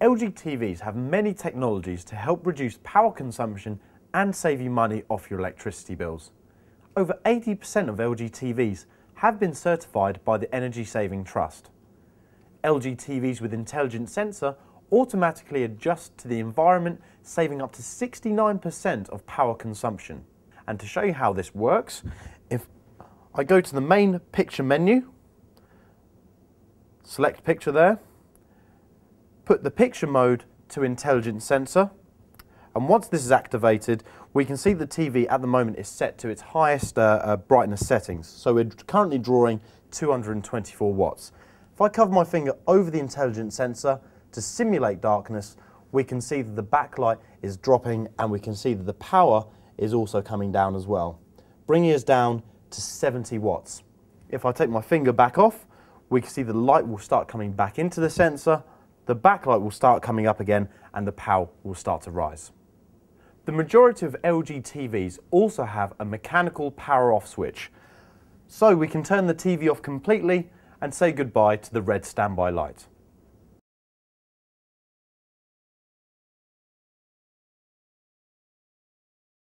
LG TVs have many technologies to help reduce power consumption and save you money off your electricity bills. Over 80% of LG TVs have been certified by the Energy Saving Trust. LG TVs with intelligent sensor automatically adjust to the environment, saving up to 69% of power consumption. And to show you how this works, if I go to the main picture menu, select picture there, put the picture mode to intelligent sensor, and once this is activated, we can see the TV at the moment is set to its highest uh, uh, brightness settings. So we're currently drawing 224 watts. If I cover my finger over the intelligent sensor to simulate darkness, we can see that the backlight is dropping and we can see that the power is also coming down as well, bringing us down to 70 watts. If I take my finger back off, we can see the light will start coming back into the sensor, the backlight will start coming up again, and the power will start to rise. The majority of LG TVs also have a mechanical power off switch, so we can turn the TV off completely and say goodbye to the red standby light.